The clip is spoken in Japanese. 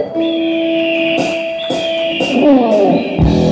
うん